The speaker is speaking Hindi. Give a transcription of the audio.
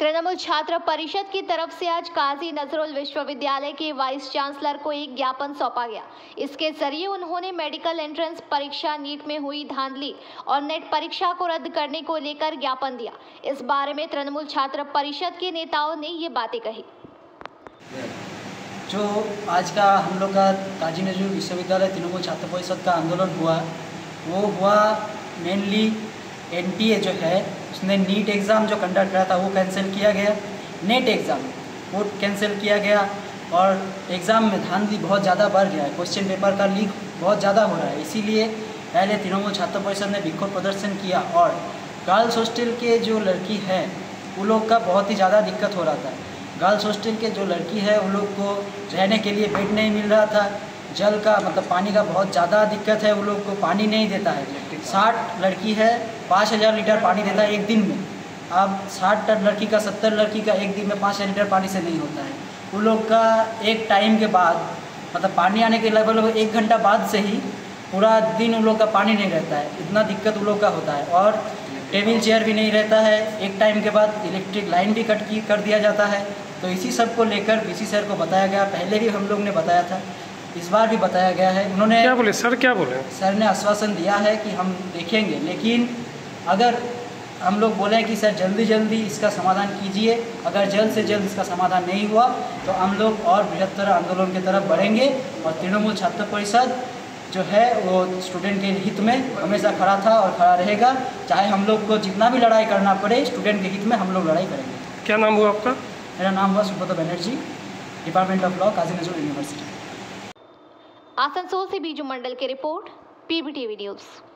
तृणमूल छात्र परिषद की तरफ़ से आज काजी नजरुल विश्वविद्यालय के वाइस चांसलर को एक ज्ञापन सौंपा गया। इसके ज़रिए उन्होंने मेडिकल एंट्रेंस परीक्षा नीट में हुई धांधली और नेट परीक्षा को रद्द करने को लेकर ज्ञापन दिया। इस बारे में तृणमूल छात्र परिषद के नेताओं ने ये बातें कही। जो आज का हम लोग का काजी नजरुल विश्वविद्यालय तृणमूल छात्र परिषद का आंदोलन हुआ, वो हुआ मेनली एन जो है, उसने नीट एग्ज़ाम जो कंडक्ट करा था, वो कैंसिल किया गया। नेट एग्ज़ाम वो कैंसिल किया गया और एग्ज़ाम में धांधली बहुत ज़्यादा बढ़ गया है। क्वेश्चन पेपर का लीक बहुत ज़्यादा हो रहा है। इसीलिए पहले तृणमूल छात्र परिषद ने विक्षोभ प्रदर्शन किया और गर्ल्स हॉस्टल के जो लड़की है वो लोग का बहुत ही ज़्यादा दिक्कत हो रहा था। गर्ल्स हॉस्टल के जो लड़की है, उन लोग को रहने के लिए बेड नहीं मिल रहा था। जल का मतलब पानी का बहुत ज़्यादा दिक्कत है वो लोग को, पानी नहीं देता है। साठ लड़की है पाँच हज़ार लीटर पानी देता है एक दिन में। अब साठ टन लड़की का सत्तर लड़की का एक दिन में पाँच हज़ार लीटर पानी से नहीं होता है। उन लोग का एक टाइम के बाद मतलब पानी आने के लगभग एक घंटा बाद से ही पूरा दिन उन लोग का पानी नहीं रहता है। इतना दिक्कत उन लोग का होता है और टेबल चेयर भी नहीं रहता है। एक टाइम के बाद इलेक्ट्रिक लाइन भी कट की कर दिया जाता है। तो इसी सबको लेकर बीसी सर को बताया गया। पहले भी हम लोग ने बताया था इस बार भी बताया गया है। उन्होंने क्या बोले? सर क्या बोले? सर ने आश्वासन दिया है कि हम देखेंगे लेकिन अगर हम लोग बोले कि सर जल्दी जल्दी इसका समाधान कीजिए अगर जल्द से जल्द इसका समाधान नहीं हुआ तो हम लोग और बृहत्तर आंदोलन की तरफ़ बढ़ेंगे और तृणमूल छात्र परिषद जो है वो स्टूडेंट के हित में हमेशा खड़ा था और खड़ा रहेगा। चाहे हम लोग को जितना भी लड़ाई करना पड़े स्टूडेंट के हित में हम लोग लड़ाई करेंगे। क्या नाम हुआ आपका? मेरा नाम हुआ Subrata Banerjee department of law Kazi Nazrul university Asansol से बीजू मंडल की रिपोर्ट पीबीटीवी न्यूज़।